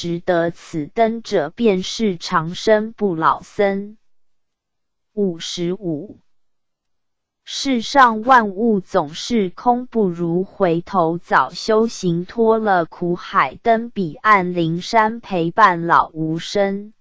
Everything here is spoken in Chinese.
识得此灯者，便是长生不老僧。五十五，世上万物总是空，不如回头早修行，脱了苦海，登彼岸灵山，陪伴老吾身。